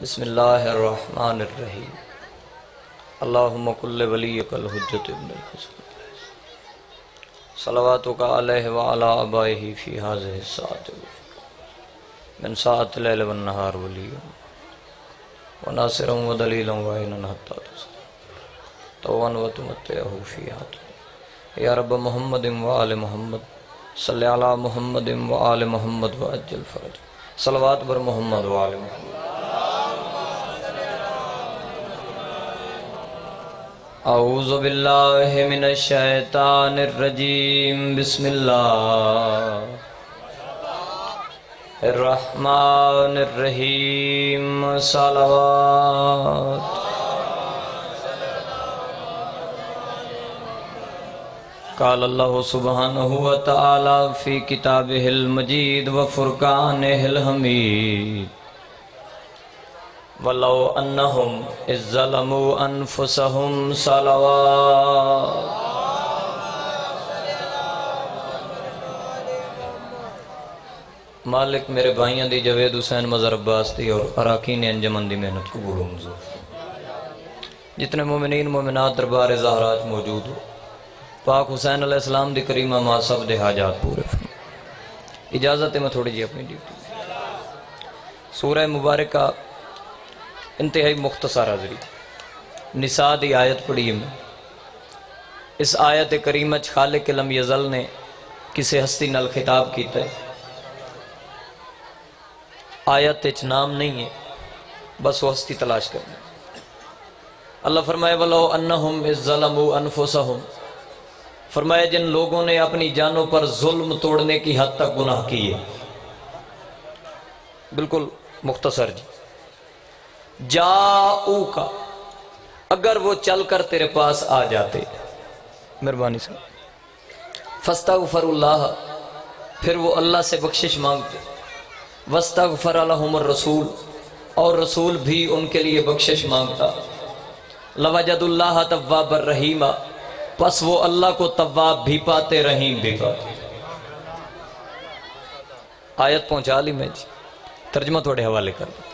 بسم اللہ الرحمن الرحیم۔ اللہم کل ولیک الحجت ابن الحسن۔ صلواتک علیہ وعلا عبائہ فی حاضر الساعت۔ من ساعت لیل والنہار ولیم وناصرا ودلیلا وعینا حتی تصل توان و تمتعہ فی حاضر یا رب محمد وآل محمد۔ صلی علی محمد وآل محمد وعجل فرج صلوات بر محمد وآل محمد۔ اعوذ باللہ من الشیطان الرجیم بسم اللہ الرحمن الرحیم صلوات. قال اللہ سبحانہ وتعالی فی کتابہ المجید وفرقانہ الحمید ولو انہم اذ ظلموا انفسہم صلوات مالک میرے بھائیاں دی جوید حسین مظہر عباس دی اور اراکین انجمن دی محنت قبول منظور جتنے مومنین مومنات دربار زہرات موجود ہو پاک حسین علیہ السلام دی کریمہ ماں سب دے حاجات پورے فرم اجازت ہے میں تھوڑی جی اپنی ڈیوٹی۔ سورہ مبارکہ انتہائی مختصر حضری نساء دی آیت پڑھی میں۔ اس آیت کریمہ خالق لم یزل نے کسے ہستی نل خطاب کیتا ہے۔ آیت اچ نام نہیں ہے، بس وہ ہستی تلاش کرنا اللہ فرمائے، وَلَوْ أَنَّهُمْ اِذْ ظَلَمُوا أَنفُسَهُمْ فرمایا، جن لوگوں نے اپنی جانوں پر ظلم توڑنے کی حد تک گناہ کیے۔ بالکل مختصر جی۔ جاؤ کا اگر وہ چل کر تیرے پاس آ جاتے۔ مہربانی صاحب فستغفر اللہ پھر وہ اللہ سے بخشش مانگتے۔ وستغفر لہم الرسول اور رسول بھی ان کے لیے بخشش مانگتا۔ لوجد اللہ تواب الرحیمہ پس وہ اللہ کو تواب بھی پاتے رحیم بھی پاتے آیت پہنچا لی میں جی۔ ترجمہ تھوڑے حوالے کر دیں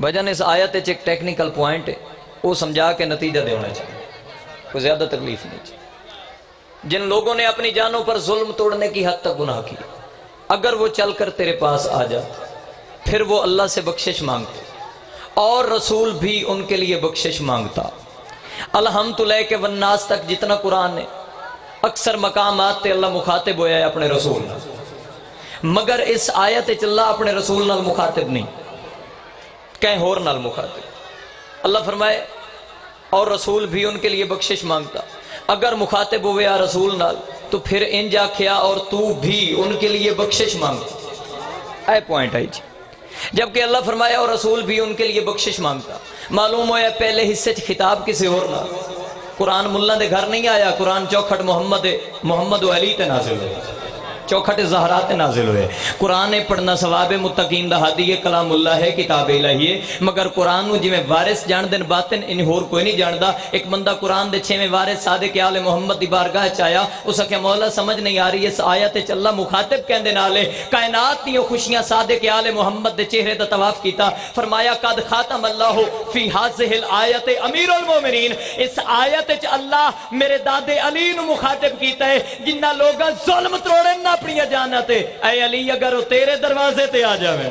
بجن اس آیت ایک ٹیکنیکل پوائنٹ ہے۔ وہ سمجھا کے نتیجہ دے ہونا چاہیے۔ کوئی زیادہ تکلیف نہیں چاہیے۔ جن لوگوں نے اپنی جانوں پر ظلم توڑنے کی حد تک گناہ کی اگر وہ چل کر تیرے پاس آ جاتے، پھر وہ اللہ سے بخشش مانگتے۔ اور رسول بھی ان کے لیے بخشش مانگتا۔ الحمد للہ کے والناس تک جتنا قرآن ہے، اکثر مقامات تے اللہ مخاطب ہویا ہے اپنے رسول مگر اس آیت اللہ اپنے رسول نال مخاطب نہیں۔ کہیں ہور نال مخاطب۔ اللہ فرمائے، اور رسول بھی ان کے لیے بخشش مانگتا۔ اگر مخاطب ہوئے یا رسول نال، تو پھر ان جا کیا اور تو بھی ان کے لیے بخشش مانگتا۔ اے پوائنٹ آئی جی۔ جبکہ اللہ فرمایا اور رسول بھی ان کے لیے بخشش مانگتا۔ معلوم ہوا پہلے حصے خطاب کسی اور نہ قرآن ملہ دے گھر نہیں آیا، قرآن چوکھٹ محمد محمد و علی تے نازل ہوئے۔ چوکھٹ زہرات نازل ہوئے۔ قرآن پڑھنا ثواب متقین دا حدی کلام اللہ ہے، کتاب الہی ہے۔ مگر قرآن نو جی میں وارث جان دن باطن انہی ہور کوئی نہیں جاندا۔ ایک بندہ قرآن دے چھے میں وارث صادق آل محمد دی بارگاہ چایا اس کہ مولا سمجھ نہیں آ رہی، اس آیت چ اللہ مخاطب کہندے نالے کائنات دی خوشیاں صادق آل محمد دے چہرے دا طواف کیتا۔ فرمایا، قد خاتم اللہ فی هذه الایت امیر المومنین۔ اس آیت چ اللہ میرے دادے علی نو مخاطب کیتا ہے، جنہ لوگا ظلم تروڑے نہ اپنی جانا تے اے علی اگر وہ تیرے دروازے تے آ جاوے۔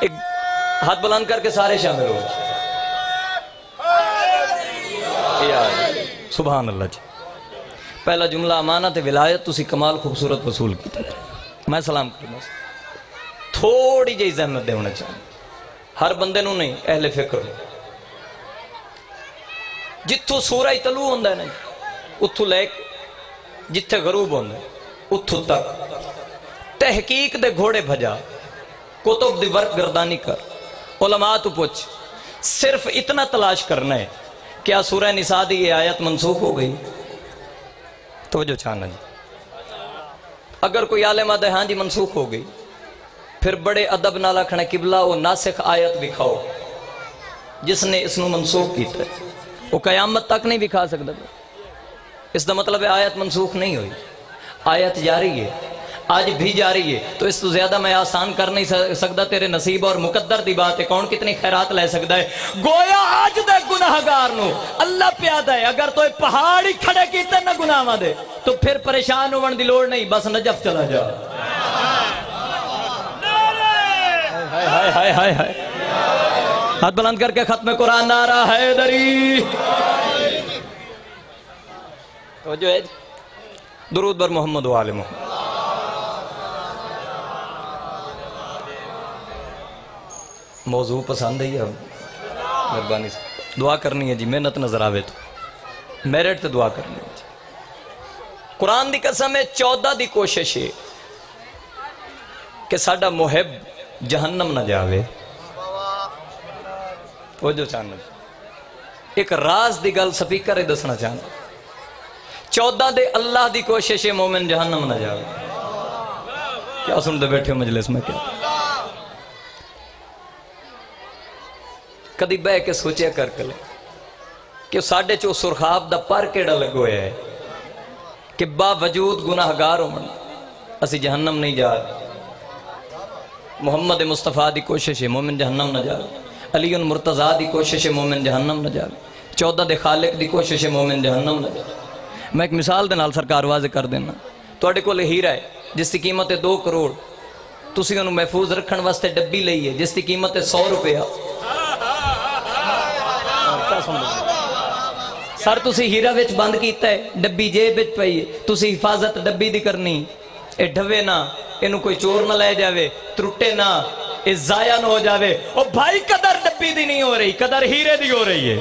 ایک ہاتھ بلند کر کے سارے شامل ہو۔ سبحان اللہ جی۔ پہلا جملہ امانت ولایت تسی کمال خوبصورت وصول کی میں سلام کرنا تھوڑی جی ذہنت دے ہونا چاہیے ہر بندے نو نہیں اہل فکر جتھو سورہ تلو ہوندہ ہے نا اتھو لے جتھے غروب ہوندہ ہے اتھو تک تحقیق دے گھوڑے بھجا کتب دی ورک گردانی کر علماء تو پوچھ صرف اتنا تلاش کرنا ہے کیا سورہ نساء دی یہ آیت منسوخ ہو گئی توجہ چھانا جی اگر کوئی عالمہ دے ہاں جی منسوخ ہو گئی پھر بڑے ادب نالا کھڑے قبلہ وہ ناسخ آیت بکھاؤ جس نے اس نو منسوخ کیتا ہے وہ قیامت تک نہیں بکھا سکتا۔ اس دا مطلب ہے آیت منسوخ نہیں ہوئی۔ آیت جاری ہے۔ آج بھی جاری ہے۔ تو اس تو زیادہ میں آسان کر نہیں سکتا تیرے نصیب اور مقدر دی بات ہے۔ کون کتنی خیرات لے سکتا ہے؟ گویا آج دے گناہگار نو۔ اللہ پیادہ ہے۔ اگر تو پہاڑی کھڑے کیتے نہ گناہ دے تو پھر پریشان ہون دی لوڑ نہیں۔ بس نجف چلا جا۔ ہائے ہائے ہائے ہائے۔ ہاتھ بلند کر کے ختم قرآن نعرہ ہے دری۔ تو جو ہے۔ درود بر محمد و آل محمد۔ موضوع پسند ہے مہربانی سے۔ دعا کرنی ہے جی محنت نظر آوے تو۔ میرٹ تے دعا کرنی ہے جی۔ قرآن دی قسم ہے، چودہ دی کوشش ہے کہ ساڈا محب جہنم نہ جاوے۔ وہ جو چاہنا ایک راز دی گل سپیکر دسنا چاہنا۔ چودہ دے اللہ دی کوشش ہے مومن جہنم نہ جاوے۔ کیا سن دے بیٹھے ہو مجلس میں؟ کیا؟ کدی بہ کے سوچیا کر کلے کہ ساڑھے چو سرخاب دا پر کیڑا لگو ہے کہ باوجود گناہ گار ہو اسی جہنم نہیں جا رہے۔ محمد مصطفیٰ دی کوشش ہے مومن جہنم نہ جا رہے۔ علی مرتضیٰ دی کوشش ہے مومن جہنم نہ جا رہے چودہ دے خالق دی کوشش ہے مومن جہنم نہ جا رہے میں ایک مثال دے نال سرکار واضح کر دینا تو اڑے کو لے ہیرہ ہے جس کی قیمت ہے دو کروڑ تو اسی انہوں محفوظ رکھن واسطے ڈبی لئی ہے جس کی قیمت ہے سو روپیہ سر تسی ہیرا وچ بند کیتا ہے ڈبی جیب وچ پئی ہے تسی حفاظت ڈبی دی کرنی اے ڈھوے نہ اینو کوئی چور نہ ضائع نہ ہو جاوے۔ او بھائی، قدر ڈبی دی نہیں ہو رہی، قدر ہیرے دی ہو رہی ہے۔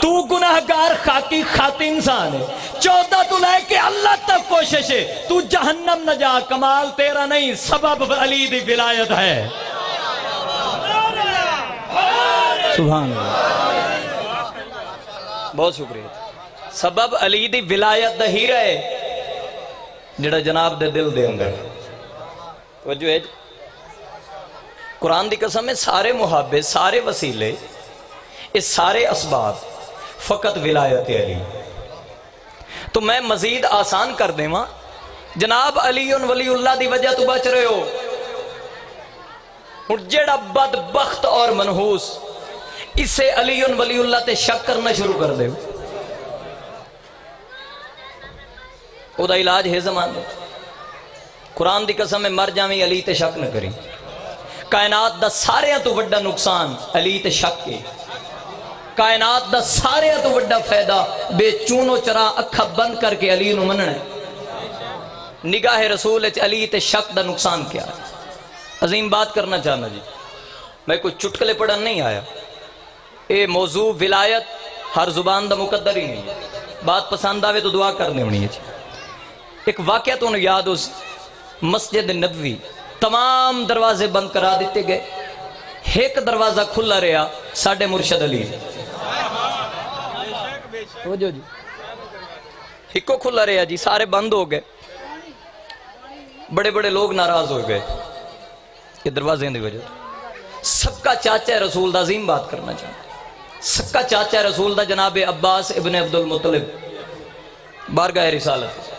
تو گناہگار، خاکی خاتی انسان ہے۔ چودہ تو لے کے اللہ تک کوشش ہے۔ تو جہنم نہ جا، کمال تیرا نہیں، سبب علی دی ولایت ہے۔ سبحان اللہ۔ بہت شکریہ۔ سبب علی دی ولایت دا ہی رہے جڑا جناب دے دل دے اندر۔ توجہ ہے۔ قرآن دی قسم ہے، سارے محابے، سارے وسیلے، اس سارے اسباب فقط ولایت علی۔ تو میں مزید آسان کر دیں ماں جناب علی ولی اللہ دی وجہ تو بچ رہے ہو۔ جڑا بدبخت اور منحوس اسے علی ولی اللہ تے شک کرنا شروع کر دے۔ او دا علاج ہے زمان دے قرآن دی قسم میں مر جاویں علی تے شک نہ کری کائنات دا سارے تو وڈا نقصان علی تے شک کے کائنات دا سارے تو وڈا فیدہ بے چونو چرا اکھا بند کر کے علی نو مننے نگاہ رسول علی تے شک دا نقصان کیا ہے۔ عظیم بات کرنا چاہنا جی۔ میں کوئی چٹکلے پڑھن نہیں آیا۔ اے موضوع ولایت ہر زبان دا مقدر ہی نہیں۔ بات پسند آوے تو دعا کرنے ہونی ہے جی۔ ایک واقعہ تو انہوں یاد اس مسجد نبوی۔ تمام دروازے بند کرا دیتے گئے۔ ایک دروازہ کھلا رہا ساڑھے مرشد علی۔ جی۔ ایکو کھلا رہا جی سارے بند ہو گئے۔ بڑے بڑے لوگ ناراض ہو گئے۔ یہ دروازے دی وجہ۔ سب کا چاچا رسول دا عظیم بات کرنا چاہتا سب کا چاچا رسول دا جناب عباس ابن عبد المطلب بارگاہ رسالت۔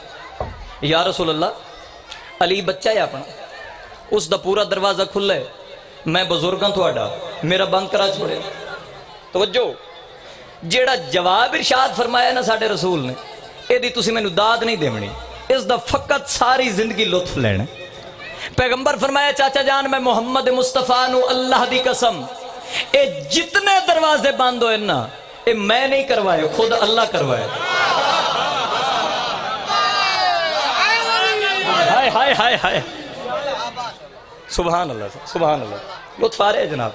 یا رسول اللہ علی بچہ ہے اپنا۔ اس دا پورا دروازہ کھلا ہے میں بزرگاں تھوڑا، میرا بند کرا چھوڑے۔ توجہ۔ جیڑا جواب ارشاد فرمایا نا ساڑھے رسول نے، اے دی تسی میں داد نہیں دیمنی اس دا فقط ساری زندگی لطف لینے پیغمبر فرمایا، چاچا جان، میں محمد مصطفیٰ نو اللہ دی قسم، اے جتنے دروازے بند ہوئے نا، اے میں نہیں کروائے، خود اللہ کروائے۔ ہائے ہائے ہائے ہائے۔ سبحان اللہ سبحان اللہ۔ لطف آ رہے جناب۔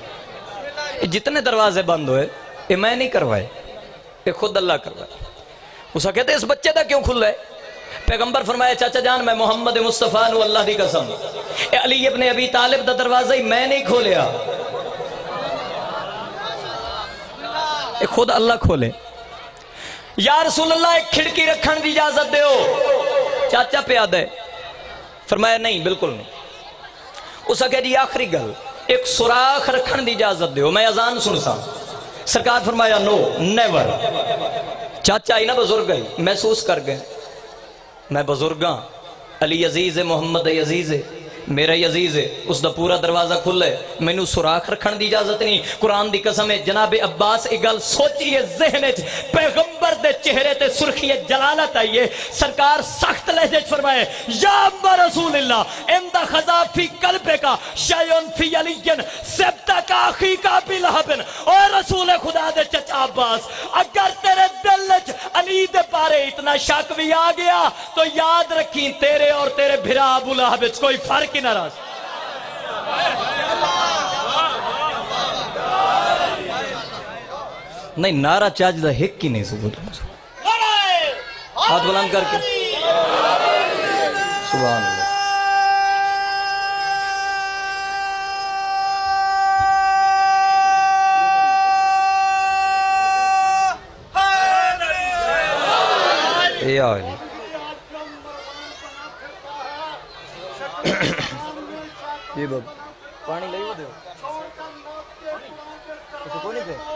جتنے دروازے بند ہوئے اے میں نہیں کروائے اے خود اللہ کروائے۔ اسا کہتے اس بچے دا کیوں کھل رہے پیغمبر فرمایا، چاچا جان، میں محمد مصطفیٰ نو اللہ دی قسم۔ اے علی ابن ابی طالب دا دروازہ ہی میں نہیں کھولیا۔ اے خود اللہ کھولے۔ یا رسول اللہ، ایک کھڑکی رکھن دی اجازت دے ہو چاچا پہ آدھے فرمایا، نہیں، بالکل نہیں۔ اسا کہہ دی آخری گل، ایک سراخ رکھن دی اجازت دے ہو میں ازان سنسا سرکار فرمایا، نو نیور چاچا ہی نا بزرگ ہی محسوس کر گئے۔ میں بزرگاں علی عزیز محمد عزیز، میرا عزیز ہے اس دا پورا دروازہ کھل ہے۔ میں سوراخ رکھن دی اجازت نہیں۔ قرآن دی قسم ہے، جناب عباس، ایک گل سوچیے ذہن پیغمبر دے چہرے تے سرخی جلالت آئیے سرکار سخت لہجے فرمائے یا ابا رسول اللہ اندہ خضاب فی قلبے کا شیعن فی علیین، سبتہ کا آخی کا بھی لہبن۔ اور رسول خدا دے چچا عباس، اگر تیرے دل علی دے پارے اتنا شک بھی آ گیا، تو یاد رکھیں تیرے اور تیرے بھرا ابو لہب کوئی فرق کی ناراض نہیں نارا چاج دا ہک کی نہیں ثبوت ہاتھ بلند کر کے۔ سبحان اللہ۔ اے آئے جی باب پانی لئی ہو دیو تو کوئی نہیں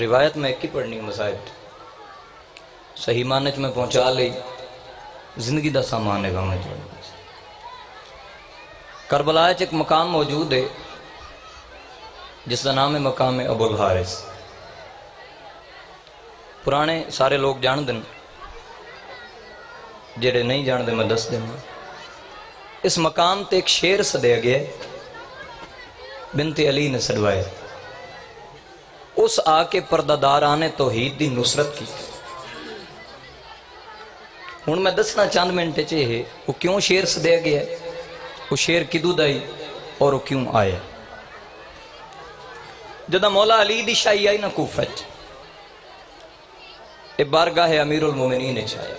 روایت میں ایک ہی پڑھنی مسائب صحیح معنی میں پہنچا لئی زندگی دا سامان ہے گاؤں میں۔ کربلا ایک مقام موجود ہے، جس کا نام ہے مقام ابو الحارث۔ پرانے سارے لوگ جان دن جڑے نہیں جان دے میں دس دن اس مقام تے ایک شیر سدیا گیا بنت علی نے سڑوائے اس آ کے پردہ دار آنے توحید دی نصرت کی۔ ہوں میں دسنا چند منٹ چاہے وہ کیوں شیر سدیا گیا؟ وہ شیر کدو دائی اور وہ کیوں آیا؟ جدہ مولا علی دی شاہی آئی نا کوفت، اے بارگاہ امیر المومنین نے چاہیا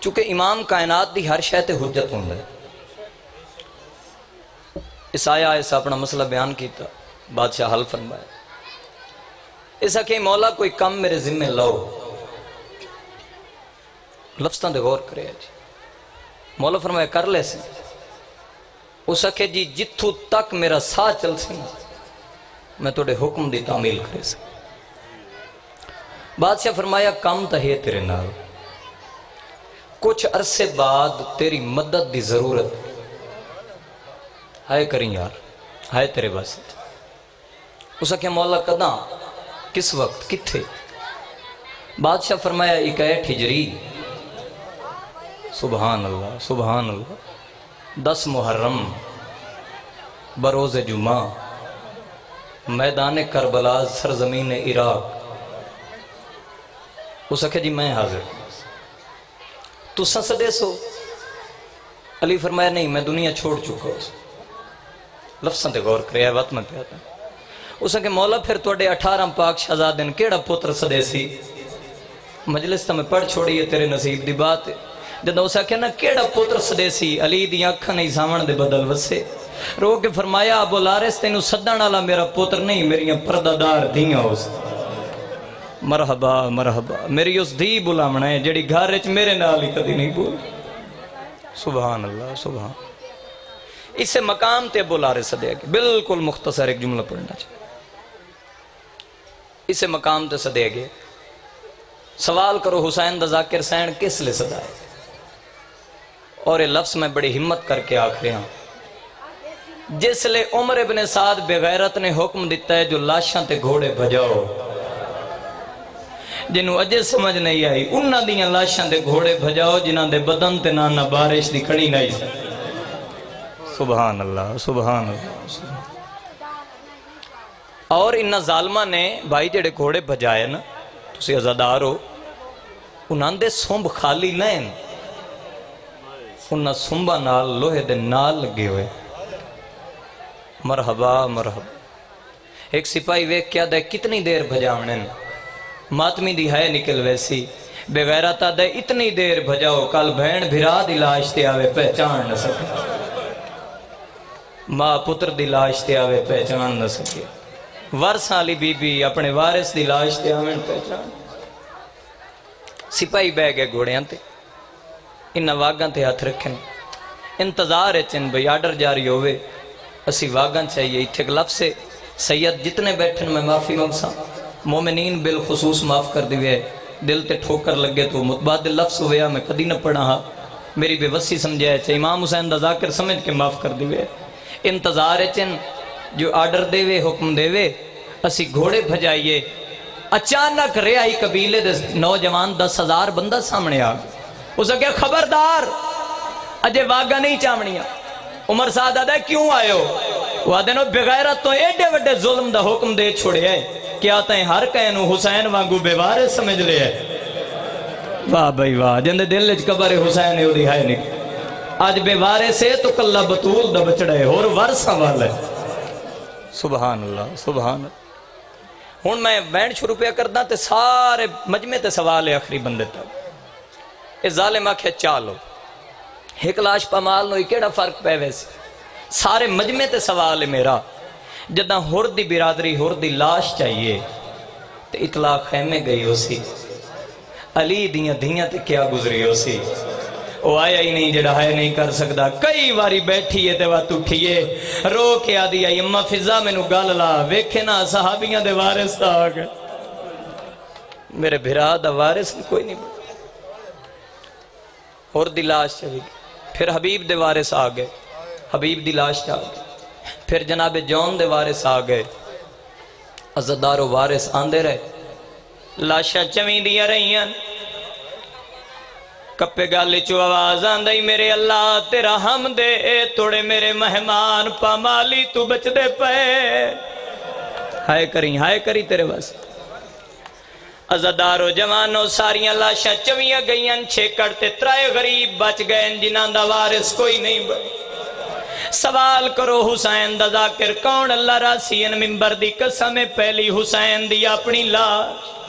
چونکہ امام کائنات دی ہر شہ تے حجت ہوں ہے۔ اس آیا ایسا اپنا مسئلہ بیان کیتا، بادشاہ حل فرمایا۔ ایسا کہ مولا کوئی کم میرے ذمہ لو۔ لفظاں دے غور کرے جی مولا فرمایا، کر لے سے اس کہ جی جتھو تک میرا سا چل سی میں توڑے حکم دی تعمیل کرے سے بادشاہ فرمایا، کم تا ہے تیرے نال۔ کچھ عرصے بعد تیری مدد دی ضرورت۔ ہائے کریں یار، ہائے تیرے بس اسا کہ مولا قداں کس وقت؟ کتھے؟ بادشاہ فرمایا اکیٹ ہجری۔ سبحان اللہ سبحان اللہ۔ دس محرم، بروز جمعہ، میدان کربلا، سرزمین عراق۔ اس آخیا جی میں حاضر۔ تو سدے سو؟ علی فرمایا، نہیں، میں دنیا چھوڑ چکا اس لفظاں تے غور کریا وقت میں پیا تھا اس کہ مولا پھر توڑے اٹھارہ پاک شہزادن کیڑا پتر سدے سی؟ مجلس تا میں پڑھ چھوڑی ہے تیرے نصیب دی بات۔ جدہ اسا کہ نا کیڑا پتر سدے سی، علی دی اکھا نہیں سامن دے بدل وسے۔ رو کے فرمایا، ابو لارس، تینو صدن والا میرا پتر نہیں میری پردہ دار دیاں اس مرحبا مرحبا، میری اس دی بلامنا ہے جڑی گھر وچ میرے نال ہی کدی نہیں بول۔ سبحان اللہ، سبحان۔ اسے مقام تے ابو لارس سدیا گیا بالکل مختصر ایک جملہ پڑھنا چاہیے اسے مقام تے سدیا گیا سوال کرو حسین دا ذاکر سین کس لیے صدا اور یہ لفظ میں بڑی ہمت کر کے آکھ رہا ہوں۔ جس لیے عمر ابن سعید بغیرت نے حکم دیتا ہے جو لاشاں تے گھوڑے بھجاؤ جنہوں اجے سمجھ نہیں آئی، انہاں دیاں لاشاں دے گھوڑے بھجاؤ جنہاں دے بدن تے نانا بارش دی کھڑی نہیں۔ سکتے سبحان اللہ سبحان اللہ۔ اور انہاں ظالمہ نے بھائی جڑے گھوڑے بھجائے نا، تسی ازادار ہو، انہاں دے سنب خالی نہیں انہاں سنبا نال، لوہے دے نال لگے ہوئے۔ مرحبا مرحبا۔ ایک سپاہی ویک کیا دے کتنی دیر بھجاونے ماتمی دی ہے نکل ویسی بغیرتا دے اتنی دیر بھجاؤ کل بھین بھرا دی لاش تے آوے، پہچان نہ سکے۔ ماں پتر دی لاش تے آوے، پہچان نہ سکے۔ ورساں لی بی بی اپنے وارث دی لاش تے آوے پہچان سپاہی بہ گئے گھوڑیاں تے ان واگاں تے ہاتھ رکھیں انتظار ہے چن بھئی آڈر جاری ہوئے اسی واگاں چاہیے اتھے لفظ سے سید جتنے بیٹھن میں معافی مانگسا مومنین بالخصوص معاف کر دیوے دل تے ٹھوکر لگے تو متبادل لفظ ہویا میں کدی نہ پڑھا ہاں میری بے وسی سمجھے چاہے امام حسین دا ذاکر سمجھ کے معاف کر دیوے انتظار ہے چن جو آڈر دے وے حکم دے وے اسی گھوڑے بھجائیے اچانک رے آئی قبیلے دے نوجوان دس ہزار بندہ سامنے آ اس نے کہا خبردار اجے واگا نہیں چامنیا عمر سعد آدھا کیوں آئے ہو وہ آدھے نو بغیرت تو ایڈے وڈے ظلم دا حکم دے چھوڑے ہے کیا تائیں ہر کہنو حسین وانگو بیوارے سمجھ لے ہے واہ بھائی واہ جندے دل لج کبر حسین ہے دی ہائے نہیں آج بیوارے سے تو کلہ بطول دا بچڑے اور ورسا والے سبحان اللہ سبحان اللہ۔ ہون میں بینڈ شروع پہ کردہ تے سارے مجمع تے سوال ہے اخری بندے تک اے ظالم آکھے، چالو۔ ایک لاش پا مال نو، کیڑا فرق پہ ویسے؟ سارے مجمع تے سوال ہے میرا۔ جدہ ہور دی برادری ہور دی لاش چاہیے، تے اطلاع خیمے گئی ہو سی علی دیاں دیاں تے کیا گزری ہو سی وہ آیا ہی نہیں جڑا ہے نہیں کر سکتا کئی واری بیٹھی ہے تے وقت اٹھیے رو کے آدھی آئی اممہ فضا میں نو گال لا ویکھے نا صحابیاں دے وارث تا میرے بھرا دا وارث کوئی نہیں بڑھا اور دی لاش چاہیے پھر حبیب دے وارث آگئے حبیب دی لاش چاہیے پھر جناب جون دے وارث آگئے عزدار و وارث آندے رہے لاشا چویں دیا رہی ہیں کپے گالے چو آواز آندائی، میرے اللہ تیرا ہم دے توڑے میرے مہمان پامالی تو بچ دے پے۔ ہائے کری ہائے کری تیرے بس۔ ازدارو جوانو، ساریاں لاشاں چویاں گئیاں، چھے کرتے ترائے غریب بچ گئے جنان دا وارث کوئی نہیں بڑھ سوال کرو حسین دا ذاکر کون؟ اللہ راسین ممبر دی قسم پہلی حسین دی اپنی لاش۔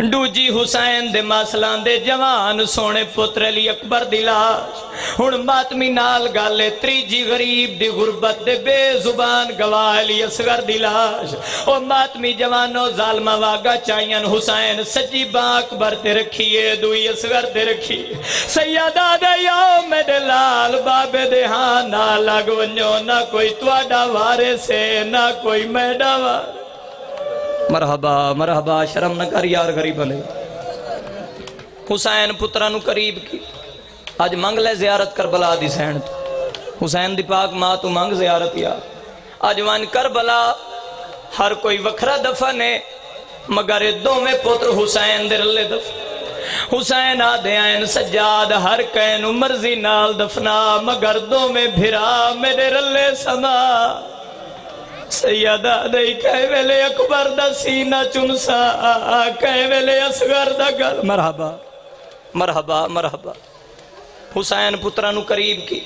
ڈوجی حسین دے ماسلان دے جوان سونے پتر علی اکبر دی لاش ہن ماتمی نال گالے تریجی غریب دی غربت دے بے زبان گواہ علی اصغر دی لاش او ماتمی جوانو ظالمہ واگا چائین حسین سجی با اکبر تے رکھیے دوئی اصغر تے رکھیے سیدہ دے یو میڈے لال بابے دے ہاں نہ لگ ونجو نہ کوئی توڑا وارے سے نہ کوئی میڈا وارے مرحبا مرحبا، شرم نہ کر یار غریب نے حسین پترانو قریب کی۔ آج منگ لے زیارت کربلا دی سین تو۔ حسین دی پاک ماں تو منگ زیارت یا۔ آج وان کربلا، ہر کوئی وکھرا دفنے مگر دو میں پتر حسین در لے دفن حسین آدھے آئین سجاد، ہر کین مرضی نال دفنا۔ مگر دو میں بھرا میرے رلے سما۔ سیدہ دائی کہے ویلے اکبر دا سینہ چنسا کہے ویلے اسگر دا گل۔ مرحبا مرحبا مرحبا۔ حسین پترانو قریب کی۔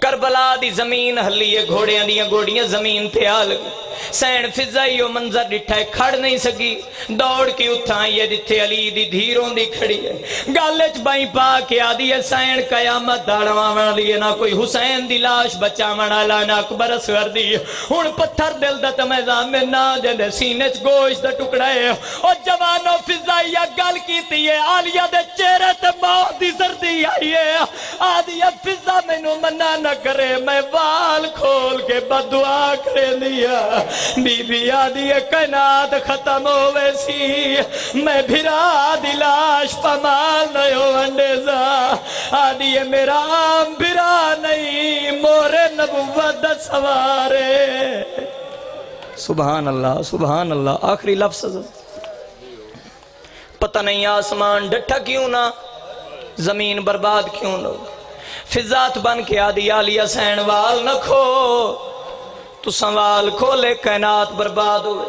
کربلا دی زمین ہلیے گھوڑیاں دیاں گھوڑیاں زمین تے آ لگی۔ سین فضائی و منظر ڈٹھائے کھڑ نہیں سکی۔ دوڑ کی اتھائیں یہ جتھے علی دی دھیروں دی کھڑی ہے۔ گالچ بائیں پا کے آدھی ہے، سین قیامت داڑواں وڑ لیے نہ کوئی حسین دی لاش بچا مڑا لانا اکبر اسور دی ہون پتھر دل دا تمیزان میں نہ دے جندے سینچ گوشت دا ٹکڑا ہے۔ اور جوانو فضائی گل کی تھی ہے۔ آلیہ دے چہرے تے موت دی زردی آئی ہے۔ آدھی ہے، فضا میں نو منہ نہ کرے، میں وال کھول کے بدعا کرے دیا بی بی آدھی کائنات ختم ہوئے سی۔ میں بھرا دلاش پمال نہیں ہو انڈیزا آدھی میرا آم بھرا نہیں مورے نبوت سوارے۔ سبحان اللہ سبحان اللہ، آخری لفظ۔ پتہ نہیں آسمان ڈٹھا کیوں نہ، زمین برباد کیوں نہ۔ فضات بن کے آدھی آلیہ سین وال نہ کھو۔ تو سوال کھولے کائنات برباد ہوئے۔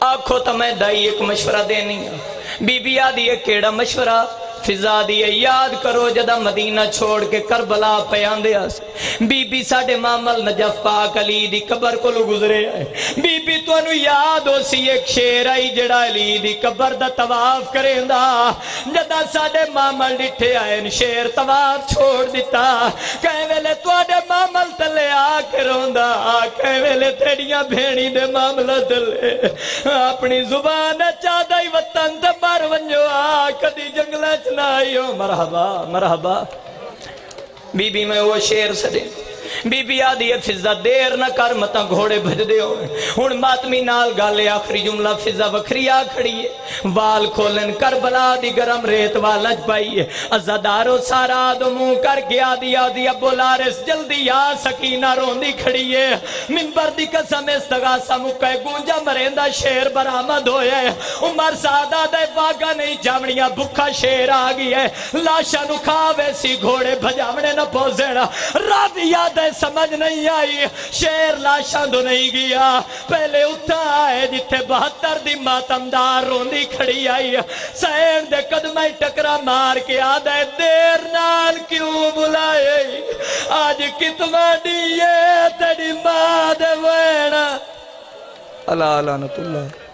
آنکھو تا میں دائی ایک مشورہ دینی ہاں۔ ہے بی بی آدھی ایک کیڑا مشورہ۔ فضا دیئے یاد کرو جدہ مدینہ چھوڑ کے کربلا پیان دیا آس بی بی ساڑھے مامل نجف پاک علی دی قبر کو لو گزرے آئے۔ بی بی تو انو یاد ہو سی ایک شیر آئی جڑا علی دی قبر دا تواف کریں دا جدا ساڑے مامل ڈٹھے آئے شیر تواف چھوڑ دیتا کہیں ویلے تو آڑے مامل تلے آ کے روندہ کہیں ویلے تیڑیاں بھینی دے معاملہ تلے۔ اپنی زبان چاہدہ ہی وطن تے مر ونجو۔ آ، کدی جنگلہ چنائیو مرحبا مرحبا۔ بی بی، میں وہ شیر سدے بی بی آدھی ہے فضا دیر نہ کر متا گھوڑے بھج دے ہوئے ہون ماتمی نال گالے آخری جملہ فضا وکھری آ کھڑی ہے وال کھولن کربلا دی گرم ریت والج پائی ہے ازادارو سارا دمو کر کے آدھی آدھی ابو لارس جلدی آ سکینہ روندی کھڑی ہے منبر دی قسم استغاثہ مکہ گونجا مرندہ شیر برآمد ہویا ہے عمر سادہ دے باگا نہیں جامڑیاں بکھا شیر آگی ہے لاشا نکھاوے سی گھوڑے بھجامنے نہ پوزینا رب یاد ہے سمجھ نہیں آئی۔ شیر لاشا دو نہیں گیا۔ پہلے اٹھا آئے جتے بہتر دی ماتمدار روندی کھڑی آئی۔ سین دے قدمہ ٹکرا مار کے آدھے دیر نال کیوں بلائے؟ آج کتنا دیئے تیری ماں دے وینا۔ اللہ لعنت اللہ۔